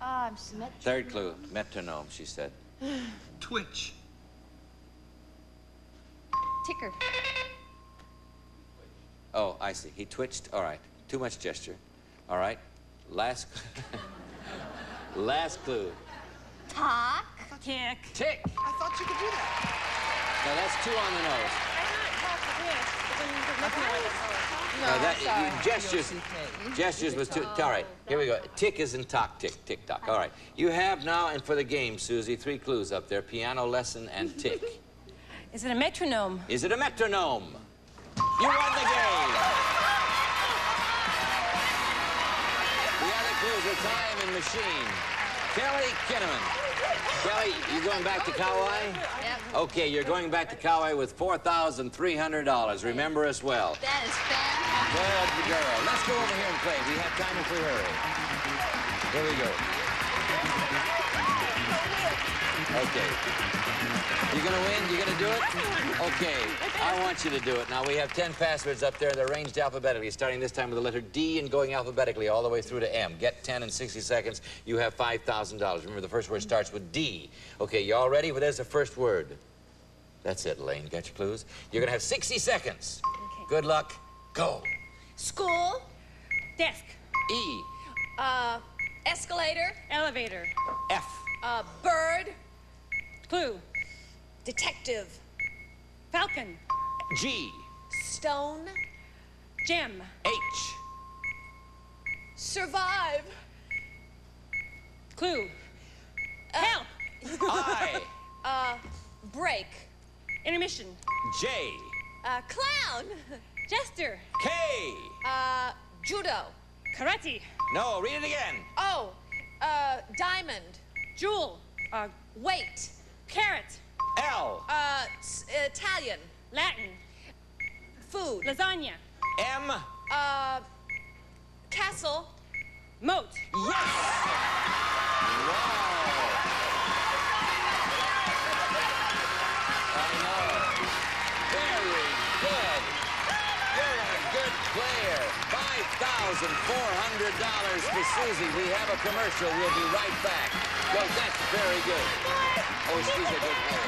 Um, symmetric. Third clue, metronome, she said. Twitch. Ticker. Oh, I see. He twitched. All right. Too much gesture. All right. Last. Last clue. Talk. Kick. Tick. I thought you could do that. Now that's two on the nose. No, Now that sorry. gestures. Gestures was too. All right. Here we go. Tick isn't talk. Tick. Tick tock. All right. You have now, and for the game, Susie, three clues up there: piano lesson and tick. Is it a metronome? Is it a metronome? You won the game. The other clues are time and machine. Kelly Kinnaman. Kelly, you going back to Kauai? Yep. Okay, you're going back to Kauai with $4,300. Remember us well. That is fantastic. Good girl. Let's go over here and play. We have time if we hurry. Here we go. Okay. You're gonna win? You're gonna do it? Okay. I want you to do it. Now we have 10 passwords up there. They're arranged alphabetically, starting this time with the letter D and going alphabetically all the way through to M. Get 10 in 60 seconds. You have $5,000. Remember, the first word starts with D. Okay, you all ready? Well, there's the first word. That's it, Lane. Got your clues? You're gonna have 60 seconds. Okay. Good luck. Go. School, Desk. E. uh, escalator, Elevator. F. uh, bird, Clue. detective, Falcon. G. stone, Jim. H. Survive, Clue. Help. I. uh, break, Intermission. J. uh, clown, Jester. K. uh, judo, Karate. No, read it again. oh, uh, diamond, Jewel. Uh, weight, karat. L. uh, s- Italian, Latin. food, Lasagna. M. uh, castle, Moat. Yes! Wow. Very good. You're a good player. $5,400 for Susie. We have a commercial. We'll be right back. Well, that's very good. Oh, she's a good player.